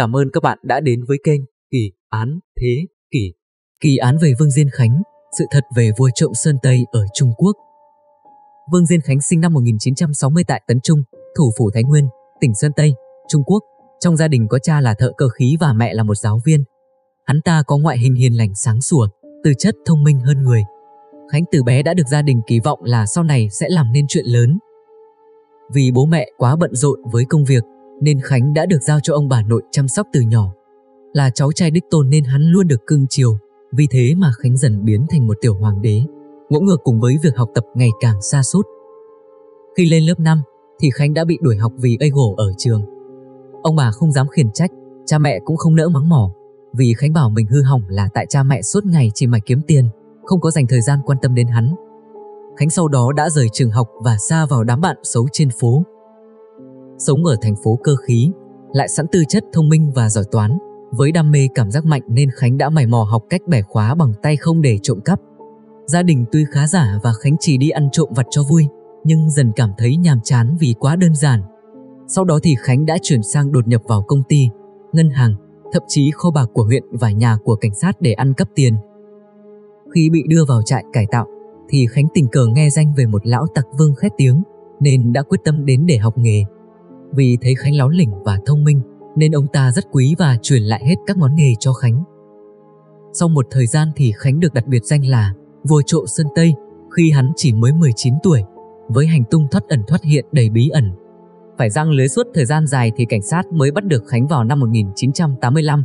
Cảm ơn các bạn đã đến với kênh Kỳ Án Thế Kỷ. Kỳ án về Vương Diên Khánh, sự thật về vua trộm Sơn Tây ở Trung Quốc. Vương Diên Khánh sinh năm 1960 tại Tấn Trung, thủ phủ Thái Nguyên, tỉnh Sơn Tây, Trung Quốc. Trong gia đình có cha là thợ cơ khí và mẹ là một giáo viên. Hắn ta có ngoại hình hiền lành sáng sủa, tư chất thông minh hơn người. Khánh từ bé đã được gia đình kỳ vọng là sau này sẽ làm nên chuyện lớn. Vì bố mẹ quá bận rộn với công việc nên Khánh đã được giao cho ông bà nội chăm sóc từ nhỏ. Là cháu trai đích tôn nên hắn luôn được cưng chiều, vì thế mà Khánh dần biến thành một tiểu hoàng đế, ngỗ ngược cùng với việc học tập ngày càng xa sút Khi lên lớp 5 thì Khánh đã bị đuổi học vì ây gổ ở trường. Ông bà không dám khiển trách, cha mẹ cũng không nỡ mắng mỏ, vì Khánh bảo mình hư hỏng là tại cha mẹ suốt ngày chỉ mải kiếm tiền, không có dành thời gian quan tâm đến hắn. Khánh sau đó đã rời trường học và xa vào đám bạn xấu trên phố. Sống ở thành phố cơ khí, lại sẵn tư chất thông minh và giỏi toán, với đam mê cảm giác mạnh nên Khánh đã mày mò học cách bẻ khóa bằng tay không để trộm cắp. Gia đình tuy khá giả và Khánh chỉ đi ăn trộm vặt cho vui, nhưng dần cảm thấy nhàm chán vì quá đơn giản. Sau đó thì Khánh đã chuyển sang đột nhập vào công ty, ngân hàng, thậm chí kho bạc của huyện và nhà của cảnh sát để ăn cắp tiền. Khi bị đưa vào trại cải tạo, thì Khánh tình cờ nghe danh về một lão tặc vương khét tiếng, nên đã quyết tâm đến để học nghề. Vì thấy Khánh láo lỉnh và thông minh, nên ông ta rất quý và truyền lại hết các món nghề cho Khánh. Sau một thời gian thì Khánh được đặt biệt danh là vua trộm Sơn Tây khi hắn chỉ mới 19 tuổi, với hành tung thoát ẩn thoát hiện đầy bí ẩn. Phải răng lưới suốt thời gian dài thì cảnh sát mới bắt được Khánh vào năm 1985.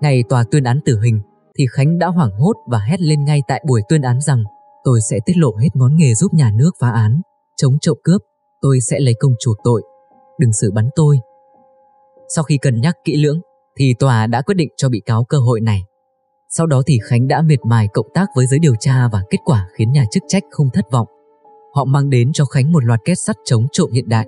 Ngày tòa tuyên án tử hình thì Khánh đã hoảng hốt và hét lên ngay tại buổi tuyên án rằng tôi sẽ tiết lộ hết ngón nghề giúp nhà nước phá án, chống trộm cướp, tôi sẽ lấy công chuộc tội. Đừng xử bắn tôi, sau khi cân nhắc kỹ lưỡng, thì tòa đã quyết định cho bị cáo cơ hội này. Sau đó thì Khánh đã miệt mài cộng tác với giới điều tra và kết quả khiến nhà chức trách không thất vọng. Họ mang đến cho Khánh một loạt két sắt chống trộm hiện đại.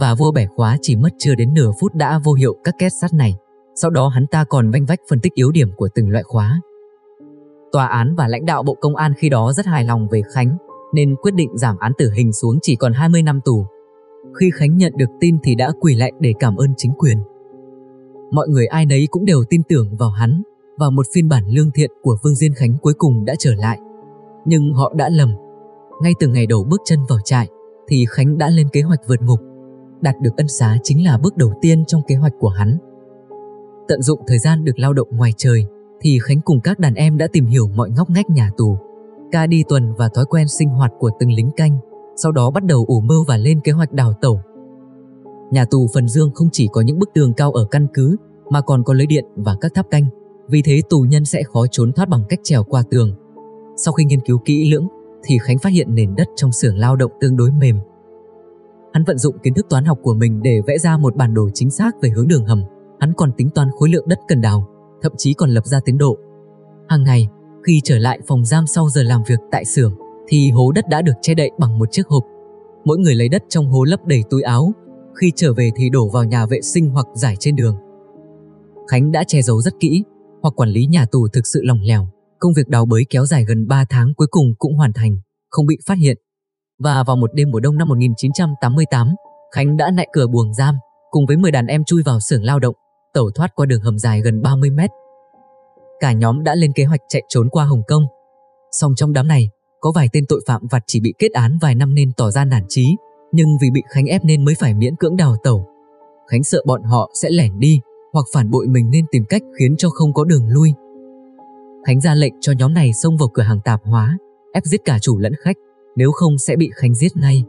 Và vua bẻ khóa chỉ mất chưa đến nửa phút đã vô hiệu các két sắt này. Sau đó hắn ta còn vanh vách phân tích yếu điểm của từng loại khóa. Tòa án và lãnh đạo Bộ Công an khi đó rất hài lòng về Khánh, nên quyết định giảm án tử hình xuống chỉ còn 20 năm tù khi Khánh nhận được tin thì đã quỳ lại để cảm ơn chính quyền. Mọi người ai nấy cũng đều tin tưởng vào hắn và một phiên bản lương thiện của Vương Diên Khánh cuối cùng đã trở lại. Nhưng họ đã lầm. Ngay từ ngày đầu bước chân vào trại thì Khánh đã lên kế hoạch vượt ngục. Đạt được ân xá chính là bước đầu tiên trong kế hoạch của hắn. Tận dụng thời gian được lao động ngoài trời thì Khánh cùng các đàn em đã tìm hiểu mọi ngóc ngách nhà tù, ca đi tuần và thói quen sinh hoạt của từng lính canh sau đó bắt đầu ủ mưu và lên kế hoạch đào tẩu. Nhà tù Phần Dương không chỉ có những bức tường cao ở căn cứ mà còn có lưới điện và các tháp canh, vì thế tù nhân sẽ khó trốn thoát bằng cách trèo qua tường. Sau khi nghiên cứu kỹ lưỡng thì Khánh phát hiện nền đất trong xưởng lao động tương đối mềm. Hắn vận dụng kiến thức toán học của mình để vẽ ra một bản đồ chính xác về hướng đường hầm. Hắn còn tính toán khối lượng đất cần đào, thậm chí còn lập ra tiến độ. Hàng ngày, khi trở lại phòng giam sau giờ làm việc tại xưởng, thì hố đất đã được che đậy bằng một chiếc hộp. Mỗi người lấy đất trong hố lấp đầy túi áo, khi trở về thì đổ vào nhà vệ sinh hoặc giải trên đường. Khánh đã che giấu rất kỹ, hoặc quản lý nhà tù thực sự lòng lẻo. Công việc đào bới kéo dài gần 3 tháng cuối cùng cũng hoàn thành, không bị phát hiện. Và vào một đêm mùa đông năm 1988, Khánh đã nạy cửa buồng giam, cùng với 10 đàn em chui vào xưởng lao động, tẩu thoát qua đường hầm dài gần 30 mét. Cả nhóm đã lên kế hoạch chạy trốn qua Hồng Kông. Song trong đám này, có vài tên tội phạm vặt chỉ bị kết án vài năm nên tỏ ra nản trí nhưng vì bị Khánh ép nên mới phải miễn cưỡng đào tẩu. Khánh sợ bọn họ sẽ lẻn đi hoặc phản bội mình nên tìm cách khiến cho không có đường lui. Khánh ra lệnh cho nhóm này xông vào cửa hàng tạp hóa, ép giết cả chủ lẫn khách, nếu không sẽ bị Khánh giết ngay.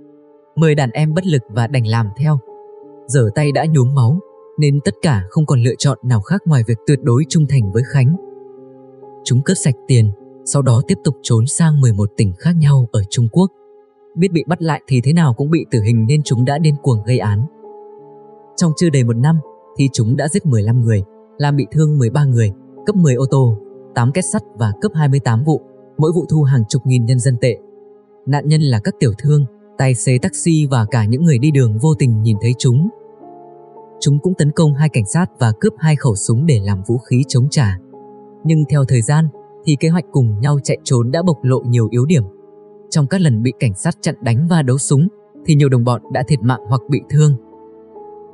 Mười đàn em bất lực và đành làm theo. Giờ tay đã nhuốm máu, nên tất cả không còn lựa chọn nào khác ngoài việc tuyệt đối trung thành với Khánh. Chúng cướp sạch tiền, sau đó tiếp tục trốn sang 11 tỉnh khác nhau ở Trung Quốc. Biết bị bắt lại thì thế nào cũng bị tử hình nên chúng đã điên cuồng gây án. Trong chưa đầy một năm thì chúng đã giết 15 người, làm bị thương 13 người, cấp 10 ô tô, 8 kết sắt và cấp 28 vụ, mỗi vụ thu hàng chục nghìn nhân dân tệ. Nạn nhân là các tiểu thương, tài xế taxi và cả những người đi đường vô tình nhìn thấy chúng. Chúng cũng tấn công hai cảnh sát và cướp hai khẩu súng để làm vũ khí chống trả. Nhưng theo thời gian, thì kế hoạch cùng nhau chạy trốn đã bộc lộ nhiều yếu điểm. Trong các lần bị cảnh sát chặn đánh và đấu súng, thì nhiều đồng bọn đã thiệt mạng hoặc bị thương.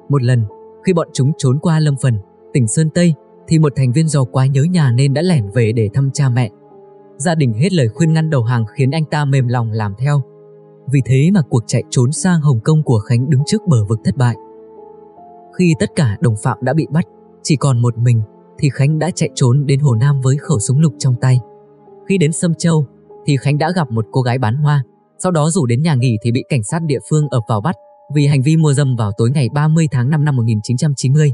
Một lần, khi bọn chúng trốn qua lâm phần, tỉnh Sơn Tây, thì một thành viên do quá nhớ nhà nên đã lẻn về để thăm cha mẹ. Gia đình hết lời khuyên ngăn đầu hàng khiến anh ta mềm lòng làm theo. Vì thế mà cuộc chạy trốn sang Hồng Kông của Khánh đứng trước bờ vực thất bại. Khi tất cả đồng phạm đã bị bắt, chỉ còn một mình, thì Khánh đã chạy trốn đến Hồ Nam với khẩu súng lục trong tay. Khi đến Sâm Châu, thì Khánh đã gặp một cô gái bán hoa, sau đó rủ đến nhà nghỉ thì bị cảnh sát địa phương ập vào bắt vì hành vi mua dâm vào tối ngày 30 tháng 5 năm 1990.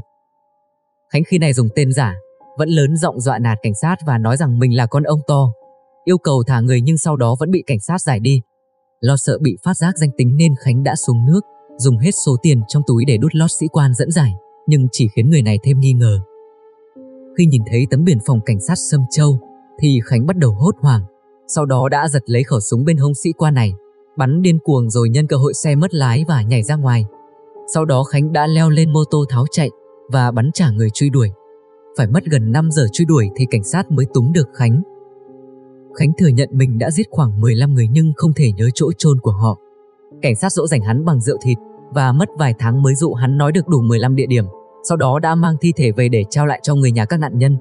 Khánh khi này dùng tên giả, vẫn lớn giọng dọa nạt cảnh sát và nói rằng mình là con ông to, yêu cầu thả người nhưng sau đó vẫn bị cảnh sát giải đi. Lo sợ bị phát giác danh tính nên Khánh đã xuống nước, dùng hết số tiền trong túi để đút lót sĩ quan dẫn giải, nhưng chỉ khiến người này thêm nghi ngờ. Khi nhìn thấy tấm biển phòng cảnh sát Sâm Châu, thì Khánh bắt đầu hốt hoảng, sau đó đã giật lấy khẩu súng bên hông sĩ quan này, bắn điên cuồng rồi nhân cơ hội xe mất lái và nhảy ra ngoài. Sau đó Khánh đã leo lên mô tô tháo chạy và bắn trả người truy đuổi. Phải mất gần 5 giờ truy đuổi thì cảnh sát mới túng được Khánh. Khánh thừa nhận mình đã giết khoảng 15 người nhưng không thể nhớ chỗ chôn của họ. Cảnh sát dỗ dành hắn bằng rượu thịt và mất vài tháng mới dụ hắn nói được đủ 15 địa điểm, sau đó đã mang thi thể về để trao lại cho người nhà các nạn nhân.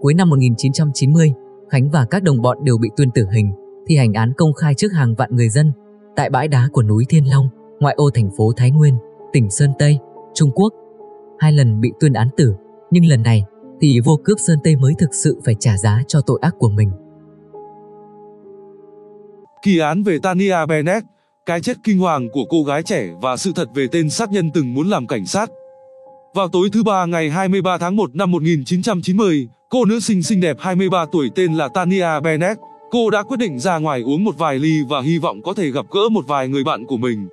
Cuối năm 1990, Khánh và các đồng bọn đều bị tuyên tử hình, thi hành án công khai trước hàng vạn người dân tại bãi đá của núi Thiên Long, ngoại ô thành phố Thái Nguyên, tỉnh Sơn Tây, Trung Quốc. Hai lần bị tuyên án tử, nhưng lần này thì vô cướp Sơn Tây mới thực sự phải trả giá cho tội ác của mình. Kỳ án về Tania Bennett, cái chết kinh hoàng của cô gái trẻ và sự thật về tên sát nhân từng muốn làm cảnh sát. Vào tối thứ ba ngày 23 tháng 1 năm 1990, cô nữ sinh xinh đẹp 23 tuổi tên là Tania Bennett, cô đã quyết định ra ngoài uống một vài ly và hy vọng có thể gặp gỡ một vài người bạn của mình.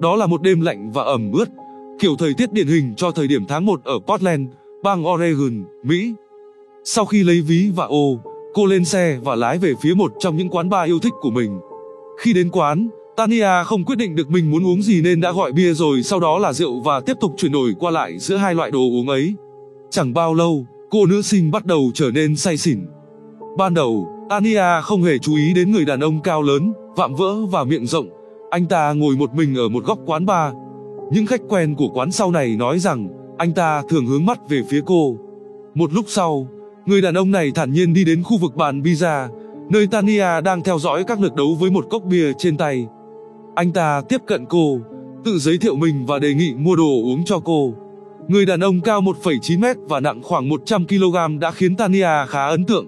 Đó là một đêm lạnh và ẩm ướt, kiểu thời tiết điển hình cho thời điểm tháng 1 ở Portland, bang Oregon, Mỹ. Sau khi lấy ví và ô, cô lên xe và lái về phía một trong những quán bar yêu thích của mình. Khi đến quán, Tania không quyết định được mình muốn uống gì nên đã gọi bia rồi sau đó là rượu và tiếp tục chuyển đổi qua lại giữa hai loại đồ uống ấy. Chẳng bao lâu, cô nữ sinh bắt đầu trở nên say xỉn. Ban đầu, Tania không hề chú ý đến người đàn ông cao lớn, vạm vỡ và miệng rộng. Anh ta ngồi một mình ở một góc quán bar. Những khách quen của quán sau này nói rằng anh ta thường hướng mắt về phía cô. Một lúc sau, người đàn ông này thản nhiên đi đến khu vực bàn pizza, nơi Tania đang theo dõi các lượt đấu với một cốc bia trên tay. Anh ta tiếp cận cô, tự giới thiệu mình và đề nghị mua đồ uống cho cô. Người đàn ông cao 1,9 mét và nặng khoảng 100 kg đã khiến Tania khá ấn tượng.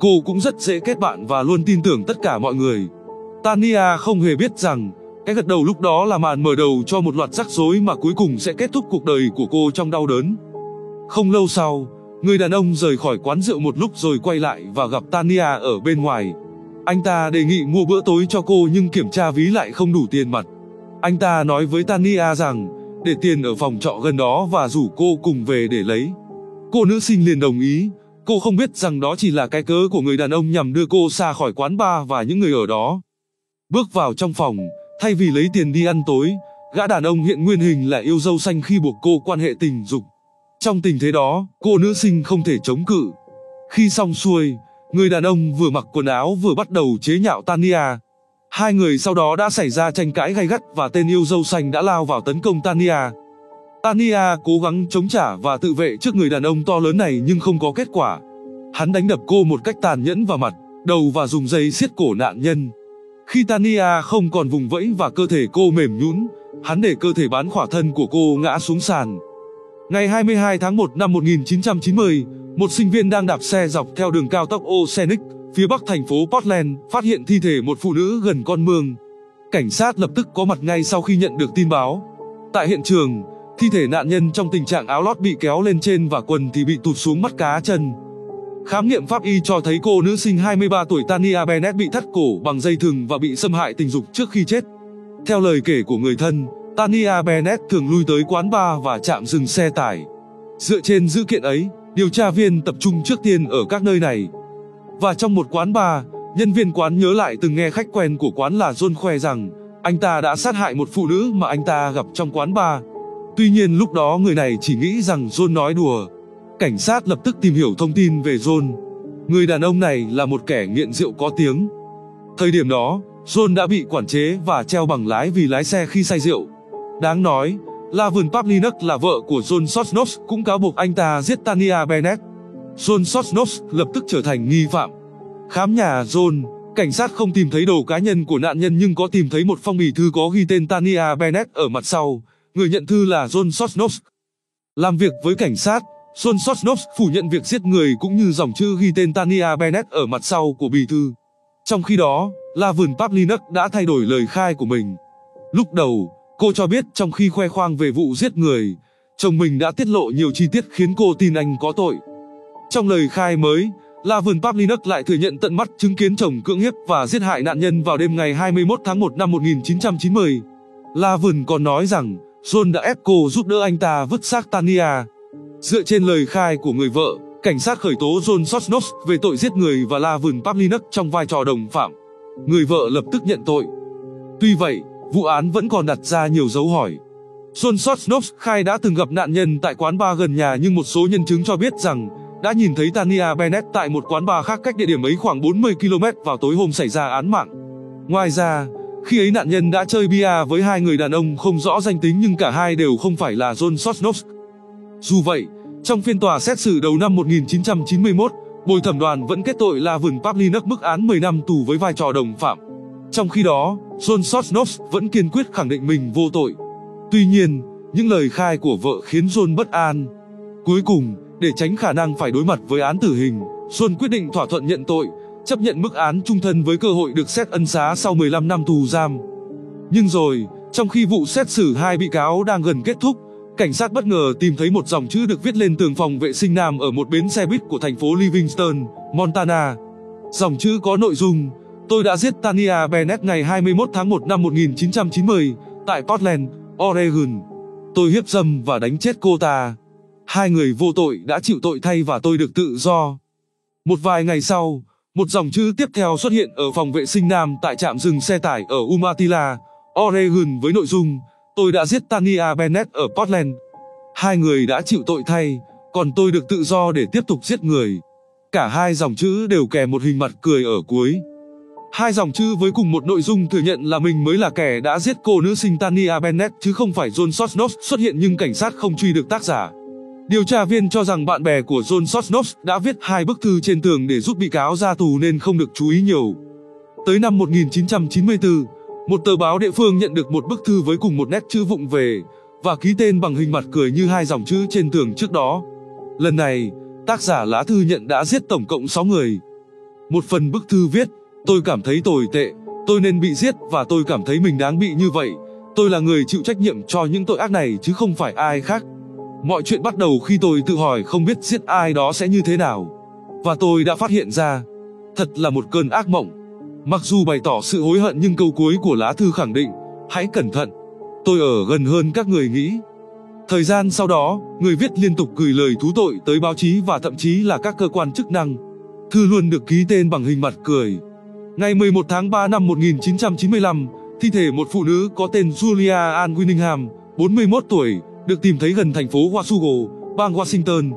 Cô cũng rất dễ kết bạn và luôn tin tưởng tất cả mọi người. Tania không hề biết rằng, cái gật đầu lúc đó là màn mở đầu cho một loạt rắc rối mà cuối cùng sẽ kết thúc cuộc đời của cô trong đau đớn. Không lâu sau, người đàn ông rời khỏi quán rượu một lúc rồi quay lại và gặp Tania ở bên ngoài. Anh ta đề nghị mua bữa tối cho cô nhưng kiểm tra ví lại không đủ tiền mặt. Anh ta nói với Tania rằng, để tiền ở phòng trọ gần đó và rủ cô cùng về để lấy. Cô nữ sinh liền đồng ý, cô không biết rằng đó chỉ là cái cớ của người đàn ông nhằm đưa cô xa khỏi quán bar và những người ở đó. Bước vào trong phòng, thay vì lấy tiền đi ăn tối, gã đàn ông hiện nguyên hình là yêu dâu xanh khi buộc cô quan hệ tình dục. Trong tình thế đó, cô nữ sinh không thể chống cự. Khi xong xuôi, người đàn ông vừa mặc quần áo vừa bắt đầu chế nhạo Tania. Hai người sau đó đã xảy ra tranh cãi gay gắt và tên yêu dâu xanh đã lao vào tấn công Tania. Tania cố gắng chống trả và tự vệ trước người đàn ông to lớn này nhưng không có kết quả. Hắn đánh đập cô một cách tàn nhẫn vào mặt, đầu và dùng dây siết cổ nạn nhân. Khi Tania không còn vùng vẫy và cơ thể cô mềm nhũn, hắn để cơ thể bán khỏa thân của cô ngã xuống sàn. Ngày 22 tháng 1 năm 1990, một sinh viên đang đạp xe dọc theo đường cao tốc Oceanic, phía bắc thành phố Portland, phát hiện thi thể một phụ nữ gần con mương. Cảnh sát lập tức có mặt ngay sau khi nhận được tin báo. Tại hiện trường, thi thể nạn nhân trong tình trạng áo lót bị kéo lên trên và quần thì bị tụt xuống mắt cá chân. Khám nghiệm pháp y cho thấy cô nữ sinh 23 tuổi Tania Bennett bị thắt cổ bằng dây thừng và bị xâm hại tình dục trước khi chết. Theo lời kể của người thân, Tania Bennett thường lui tới quán bar và chạm dừng xe tải. Dựa trên dữ kiện ấy, điều tra viên tập trung trước tiên ở các nơi này. Và trong một quán bar, nhân viên quán nhớ lại từng nghe khách quen của quán là John khoe rằng anh ta đã sát hại một phụ nữ mà anh ta gặp trong quán bar. Tuy nhiên lúc đó người này chỉ nghĩ rằng John nói đùa. Cảnh sát lập tức tìm hiểu thông tin về John. Người đàn ông này là một kẻ nghiện rượu có tiếng. Thời điểm đó, John đã bị quản chế và treo bằng lái vì lái xe khi say rượu. Đáng nói, Laverne Pavlinac là vợ của John Sosnos cũng cáo buộc anh ta giết Tania Bennett. John Sosnos lập tức trở thành nghi phạm. Khám nhà John, cảnh sát không tìm thấy đồ cá nhân của nạn nhân nhưng có tìm thấy một phong bì thư có ghi tên Tania Bennett ở mặt sau. Người nhận thư là John Sosnos. Làm việc với cảnh sát, John Sosnos phủ nhận việc giết người cũng như dòng chữ ghi tên Tania Bennett ở mặt sau của bì thư. Trong khi đó, Laverne Pavlinac đã thay đổi lời khai của mình. Lúc đầu, cô cho biết trong khi khoe khoang về vụ giết người, chồng mình đã tiết lộ nhiều chi tiết khiến cô tin anh có tội. Trong lời khai mới, Laverne Pavlinac lại thừa nhận tận mắt chứng kiến chồng cưỡng hiếp và giết hại nạn nhân vào đêm ngày 21 tháng 1 năm 1990. Laverne còn nói rằng John đã ép cô giúp đỡ anh ta vứt xác Tania. Dựa trên lời khai của người vợ, cảnh sát khởi tố John Sosnos về tội giết người và Laverne Pavlinac trong vai trò đồng phạm. Người vợ lập tức nhận tội. Tuy vậy, vụ án vẫn còn đặt ra nhiều dấu hỏi. John Sosnos khai đã từng gặp nạn nhân tại quán bar gần nhà nhưng một số nhân chứng cho biết rằng đã nhìn thấy Tania Bennett tại một quán bar khác cách địa điểm ấy khoảng 40 km vào tối hôm xảy ra án mạng. Ngoài ra, khi ấy nạn nhân đã chơi bia với hai người đàn ông không rõ danh tính nhưng cả hai đều không phải là John Sosnos. Dù vậy, trong phiên tòa xét xử đầu năm 1991, bồi thẩm đoàn vẫn kết tội là Vườn Pavlinac mức án 10 năm tù với vai trò đồng phạm. Trong khi đó, John Sosnos vẫn kiên quyết khẳng định mình vô tội. Tuy nhiên, những lời khai của vợ khiến John bất an. Cuối cùng, để tránh khả năng phải đối mặt với án tử hình, John quyết định thỏa thuận nhận tội, chấp nhận mức án trung thân với cơ hội được xét ân xá sau 15 năm tù giam. Nhưng rồi, trong khi vụ xét xử hai bị cáo đang gần kết thúc, cảnh sát bất ngờ tìm thấy một dòng chữ được viết lên tường phòng vệ sinh nam ở một bến xe buýt của thành phố Livingston, Montana. Dòng chữ có nội dung, tôi đã giết Tania Bennett ngày 21 tháng 1 năm 1990, tại Portland, Oregon. Tôi hiếp dâm và đánh chết cô ta. Hai người vô tội đã chịu tội thay và tôi được tự do. Một vài ngày sau, một dòng chữ tiếp theo xuất hiện ở phòng vệ sinh nam tại trạm dừng xe tải ở Umatilla, Oregon với nội dung Tôi đã giết Tania Bennett ở Portland. Hai người đã chịu tội thay, còn tôi được tự do để tiếp tục giết người. Cả hai dòng chữ đều kèm một hình mặt cười ở cuối. Hai dòng chữ với cùng một nội dung thừa nhận là mình mới là kẻ đã giết cô nữ sinh Tania Bennett chứ không phải John Sosnos xuất hiện nhưng cảnh sát không truy được tác giả. Điều tra viên cho rằng bạn bè của John Sosnos đã viết hai bức thư trên tường để giúp bị cáo ra tù nên không được chú ý nhiều. Tới năm 1994, một tờ báo địa phương nhận được một bức thư với cùng một nét chữ vụng về và ký tên bằng hình mặt cười như hai dòng chữ trên tường trước đó. Lần này, tác giả lá thư nhận đã giết tổng cộng 6 người. Một phần bức thư viết, tôi cảm thấy tồi tệ, tôi nên bị giết và tôi cảm thấy mình đáng bị như vậy. Tôi là người chịu trách nhiệm cho những tội ác này chứ không phải ai khác. Mọi chuyện bắt đầu khi tôi tự hỏi không biết giết ai đó sẽ như thế nào. Và tôi đã phát hiện ra, thật là một cơn ác mộng. Mặc dù bày tỏ sự hối hận nhưng câu cuối của lá thư khẳng định, hãy cẩn thận. Tôi ở gần hơn các người nghĩ. Thời gian sau đó, người viết liên tục gửi lời thú tội tới báo chí và thậm chí là các cơ quan chức năng. Thư luôn được ký tên bằng hình mặt cười. Ngày 11 tháng 3 năm 1995, thi thể một phụ nữ có tên Julia Ann Winningham, 41 tuổi, được tìm thấy gần thành phố Washougal, bang Washington.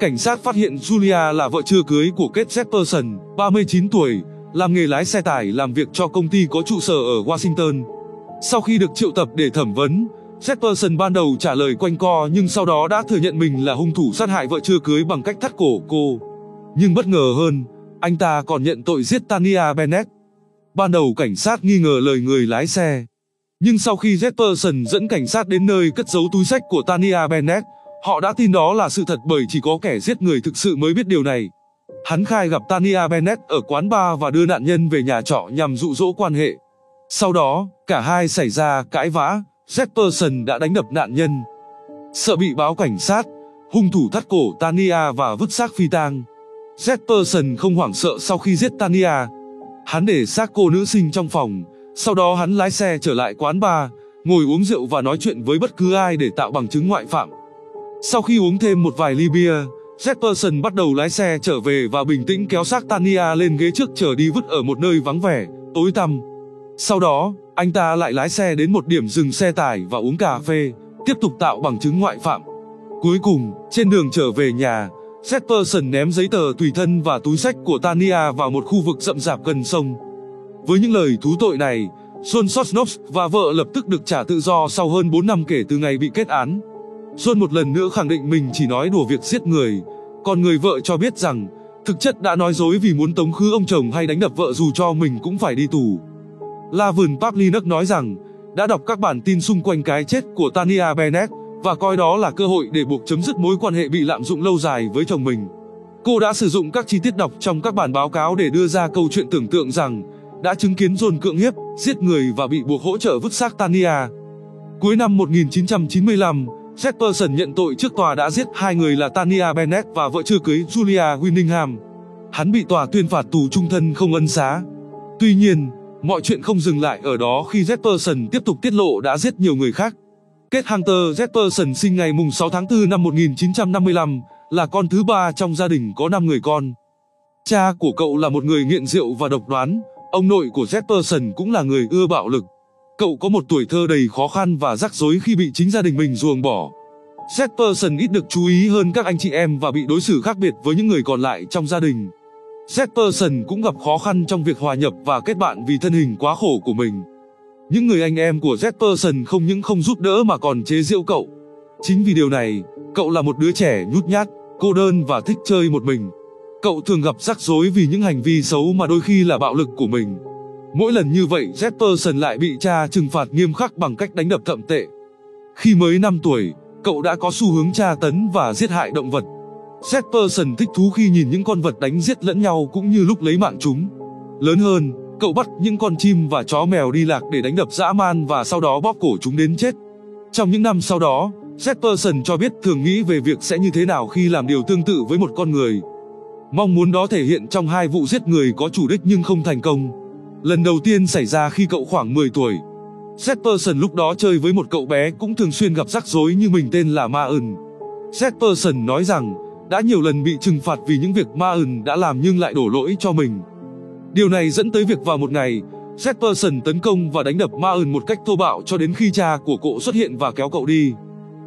Cảnh sát phát hiện Julia là vợ chưa cưới của Kate Jefferson, 39 tuổi, làm nghề lái xe tải làm việc cho công ty có trụ sở ở Washington. Sau khi được triệu tập để thẩm vấn, Jefferson ban đầu trả lời quanh co nhưng sau đó đã thừa nhận mình là hung thủ sát hại vợ chưa cưới bằng cách thắt cổ cô. Nhưng bất ngờ hơn, anh ta còn nhận tội giết Tania Bennett. Ban đầu cảnh sát nghi ngờ lời người lái xe. Nhưng sau khi Jefferson dẫn cảnh sát đến nơi cất giấu túi sách của Tania Bennett, họ đã tin đó là sự thật bởi chỉ có kẻ giết người thực sự mới biết điều này. Hắn khai gặp Tania Bennett ở quán bar và đưa nạn nhân về nhà trọ nhằm dụ dỗ quan hệ. Sau đó, cả hai xảy ra cãi vã, Jefferson đã đánh đập nạn nhân. Sợ bị báo cảnh sát, hung thủ thắt cổ Tania và vứt xác phi tang. Jefferson không hoảng sợ sau khi giết Tania. Hắn để xác cô nữ sinh trong phòng, sau đó hắn lái xe trở lại quán bar, ngồi uống rượu và nói chuyện với bất cứ ai để tạo bằng chứng ngoại phạm. Sau khi uống thêm một vài ly bia, Jefferson bắt đầu lái xe trở về và bình tĩnh kéo xác Tania lên ghế trước chờ đi vứt ở một nơi vắng vẻ, tối tăm. Sau đó, anh ta lại lái xe đến một điểm dừng xe tải và uống cà phê, tiếp tục tạo bằng chứng ngoại phạm. Cuối cùng, trên đường trở về nhà, Jefferson ném giấy tờ tùy thân và túi sách của Tania vào một khu vực rậm rạp gần sông. Với những lời thú tội này, John Sosnops và vợ lập tức được trả tự do sau hơn 4 năm kể từ ngày bị kết án. John một lần nữa khẳng định mình chỉ nói đùa việc giết người, còn người vợ cho biết rằng thực chất đã nói dối vì muốn tống khứ ông chồng hay đánh đập vợ dù cho mình cũng phải đi tù. Lavern Pavlinak nói rằng đã đọc các bản tin xung quanh cái chết của Tania Bennett và coi đó là cơ hội để buộc chấm dứt mối quan hệ bị lạm dụng lâu dài với chồng mình. Cô đã sử dụng các chi tiết đọc trong các bản báo cáo để đưa ra câu chuyện tưởng tượng rằng đã chứng kiến John cưỡng hiếp, giết người và bị buộc hỗ trợ vứt xác Tania. Cuối năm 1995, Jefferson nhận tội trước tòa đã giết hai người là Tania Bennett và vợ chưa cưới Julia Winningham. Hắn bị tòa tuyên phạt tù trung thân không ân xá. Tuy nhiên, mọi chuyện không dừng lại ở đó khi Jefferson tiếp tục tiết lộ đã giết nhiều người khác. Kate Hunter Jefferson sinh ngày 6 tháng 4 năm 1955, là con thứ ba trong gia đình có 5 người con. Cha của cậu là một người nghiện rượu và độc đoán, ông nội của Jefferson cũng là người ưa bạo lực. Cậu có một tuổi thơ đầy khó khăn và rắc rối khi bị chính gia đình mình ruồng bỏ. Jefferson ít được chú ý hơn các anh chị em và bị đối xử khác biệt với những người còn lại trong gia đình. Jefferson cũng gặp khó khăn trong việc hòa nhập và kết bạn vì thân hình quá khổ của mình. Những người anh em của Jefferson không những không giúp đỡ mà còn chế giễu cậu. Chính vì điều này, cậu là một đứa trẻ nhút nhát, cô đơn và thích chơi một mình. Cậu thường gặp rắc rối vì những hành vi xấu mà đôi khi là bạo lực của mình. Mỗi lần như vậy Jefferson lại bị cha trừng phạt nghiêm khắc bằng cách đánh đập thậm tệ. Khi mới 5 tuổi, cậu đã có xu hướng tra tấn và giết hại động vật. Jefferson thích thú khi nhìn những con vật đánh giết lẫn nhau cũng như lúc lấy mạng chúng. Lớn hơn, cậu bắt những con chim và chó mèo đi lạc để đánh đập dã man và sau đó bóp cổ chúng đến chết. Trong những năm sau đó, Jefferson cho biết thường nghĩ về việc sẽ như thế nào khi làm điều tương tự với một con người. Mong muốn đó thể hiện trong hai vụ giết người có chủ đích nhưng không thành công. Lần đầu tiên xảy ra khi cậu khoảng 10 tuổi. Jefferson lúc đó chơi với một cậu bé cũng thường xuyên gặp rắc rối như mình tên là Ma ẩn. Jefferson nói rằng đã nhiều lần bị trừng phạt vì những việc Ma ẩn đã làm nhưng lại đổ lỗi cho mình. Điều này dẫn tới việc vào một ngày, Jefferson tấn công và đánh đập Maun một cách thô bạo cho đến khi cha của cậu xuất hiện và kéo cậu đi.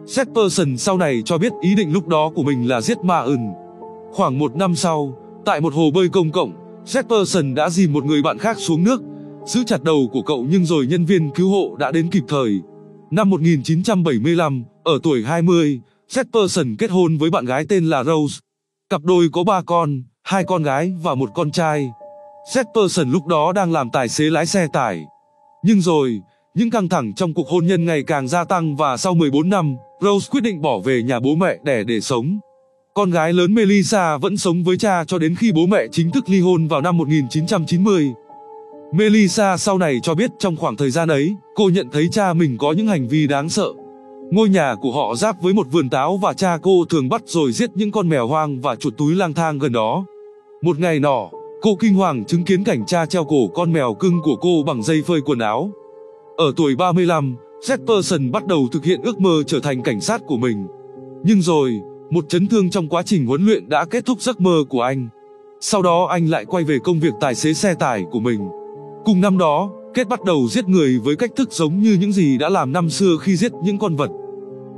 Jefferson sau này cho biết ý định lúc đó của mình là giết Maun. Khoảng một năm sau, tại một hồ bơi công cộng, Jefferson đã dìm một người bạn khác xuống nước, giữ chặt đầu của cậu nhưng rồi nhân viên cứu hộ đã đến kịp thời. Năm 1975, ở tuổi 20, Jefferson kết hôn với bạn gái tên là Rose. Cặp đôi có ba con, hai con gái và một con trai. Jefferson lúc đó đang làm tài xế lái xe tải. Nhưng rồi, những căng thẳng trong cuộc hôn nhân ngày càng gia tăng và sau 14 năm, Rose quyết định bỏ về nhà bố mẹ đẻ để sống. Con gái lớn Melissa vẫn sống với cha cho đến khi bố mẹ chính thức ly hôn vào năm 1990. Melissa sau này cho biết trong khoảng thời gian ấy, cô nhận thấy cha mình có những hành vi đáng sợ. Ngôi nhà của họ giáp với một vườn táo và cha cô thường bắt rồi giết những con mèo hoang và chuột túi lang thang gần đó. Một ngày nọ, cô kinh hoàng chứng kiến cảnh cha treo cổ con mèo cưng của cô bằng dây phơi quần áo. Ở tuổi 35, Jefferson bắt đầu thực hiện ước mơ trở thành cảnh sát của mình. Nhưng rồi, một chấn thương trong quá trình huấn luyện đã kết thúc giấc mơ của anh. Sau đó anh lại quay về công việc tài xế xe tải của mình. Cùng năm đó, Kết bắt đầu giết người với cách thức giống như những gì đã làm năm xưa khi giết những con vật.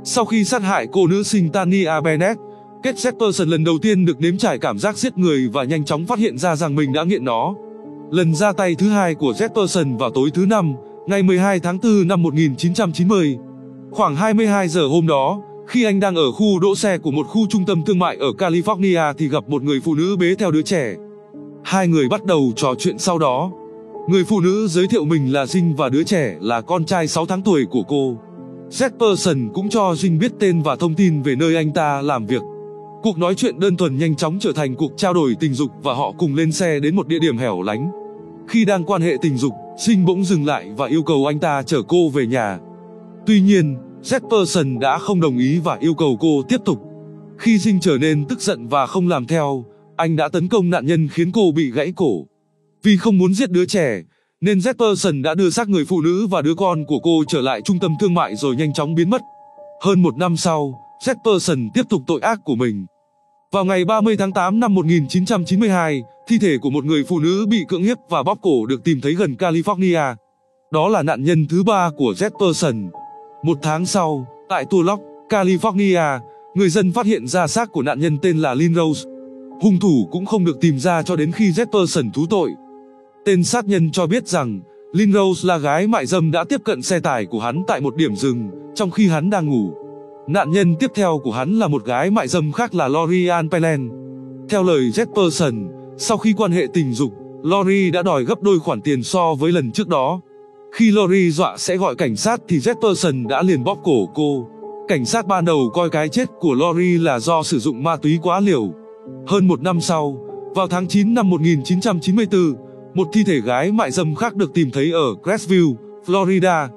Sau khi sát hại cô nữ sinh Tania Bennett, Kết Jefferson lần đầu tiên được nếm trải cảm giác giết người và nhanh chóng phát hiện ra rằng mình đã nghiện nó. Lần ra tay thứ hai của Jefferson vào tối thứ năm, ngày 12 tháng 4 năm 1990. Khoảng 22 giờ hôm đó, khi anh đang ở khu đỗ xe của một khu trung tâm thương mại ở California thì gặp một người phụ nữ bế theo đứa trẻ. Hai người bắt đầu trò chuyện sau đó. Người phụ nữ giới thiệu mình là Jin và đứa trẻ là con trai 6 tháng tuổi của cô. Jefferson cũng cho Jin biết tên và thông tin về nơi anh ta làm việc. Cuộc nói chuyện đơn thuần nhanh chóng trở thành cuộc trao đổi tình dục và họ cùng lên xe đến một địa điểm hẻo lánh. Khi đang quan hệ tình dục, Sinh bỗng dừng lại và yêu cầu anh ta chở cô về nhà. Tuy nhiên, Jefferson đã không đồng ý và yêu cầu cô tiếp tục. Khi Sinh trở nên tức giận và không làm theo, anh đã tấn công nạn nhân khiến cô bị gãy cổ. Vì không muốn giết đứa trẻ, nên Jefferson đã đưa xác người phụ nữ và đứa con của cô trở lại trung tâm thương mại rồi nhanh chóng biến mất. Hơn một năm sau, Jefferson tiếp tục tội ác của mình. Vào ngày 30 tháng 8 năm 1992, thi thể của một người phụ nữ bị cưỡng hiếp và bóp cổ được tìm thấy gần California. Đó là nạn nhân thứ ba của Jefferson. Một tháng sau, tại Turlock, California, người dân phát hiện ra xác của nạn nhân tên là Lynn Rose. Hung thủ cũng không được tìm ra cho đến khi Jefferson thú tội. Tên sát nhân cho biết rằng Lynn Rose là gái mại dâm đã tiếp cận xe tải của hắn tại một điểm dừng, trong khi hắn đang ngủ. Nạn nhân tiếp theo của hắn là một gái mại dâm khác là Lorian Pelen. Theo lời Jefferson, sau khi quan hệ tình dục, Lori đã đòi gấp đôi khoản tiền so với lần trước đó. Khi Lori dọa sẽ gọi cảnh sát thì Jefferson đã liền bóp cổ cô. Cảnh sát ban đầu coi cái chết của Lori là do sử dụng ma túy quá liều. Hơn một năm sau, vào tháng 9 năm 1994, một thi thể gái mại dâm khác được tìm thấy ở Crestview, Florida.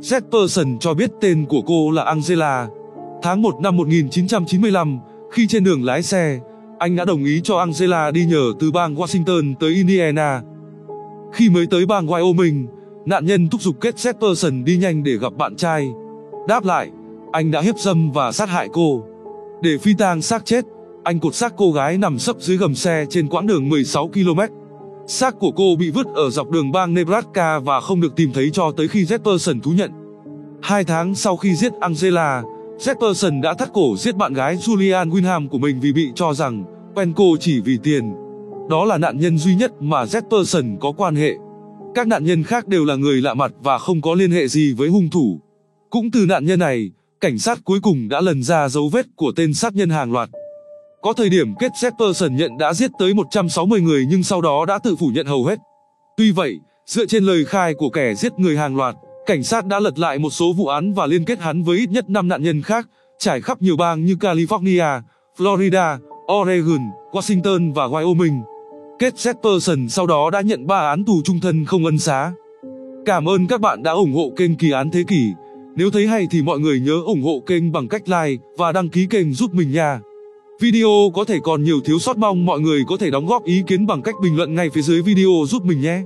Jefferson cho biết tên của cô là Angela. Tháng 1 năm 1995, khi trên đường lái xe, anh đã đồng ý cho Angela đi nhờ từ bang Washington tới Indiana. Khi mới tới bang Wyoming, nạn nhân thúc giục kết Jesperson đi nhanh để gặp bạn trai. Đáp lại, anh đã hiếp dâm và sát hại cô. Để phi tang xác chết, anh cột xác cô gái nằm sấp dưới gầm xe trên quãng đường 16 km. Xác của cô bị vứt ở dọc đường bang Nebraska và không được tìm thấy cho tới khi Jefferson thú nhận. Hai tháng sau khi giết Angela, Jefferson đã thắt cổ giết bạn gái Julian Winham của mình vì bị cho rằng quen cô chỉ vì tiền. Đó là nạn nhân duy nhất mà Jefferson có quan hệ. Các nạn nhân khác đều là người lạ mặt và không có liên hệ gì với hung thủ. Cũng từ nạn nhân này, cảnh sát cuối cùng đã lần ra dấu vết của tên sát nhân hàng loạt. Có thời điểm kết Jefferson nhận đã giết tới 160 người nhưng sau đó đã tự phủ nhận hầu hết. Tuy vậy, dựa trên lời khai của kẻ giết người hàng loạt, cảnh sát đã lật lại một số vụ án và liên kết hắn với ít nhất 5 nạn nhân khác, trải khắp nhiều bang như California, Florida, Oregon, Washington và Wyoming. Kết Jefferson sau đó đã nhận 3 án tù trung thân không ân xá. Cảm ơn các bạn đã ủng hộ kênh Kỳ án Thế kỷ. Nếu thấy hay thì mọi người nhớ ủng hộ kênh bằng cách like và đăng ký kênh giúp mình nha. Video có thể còn nhiều thiếu sót mong mọi người có thể đóng góp ý kiến bằng cách bình luận ngay phía dưới video giúp mình nhé.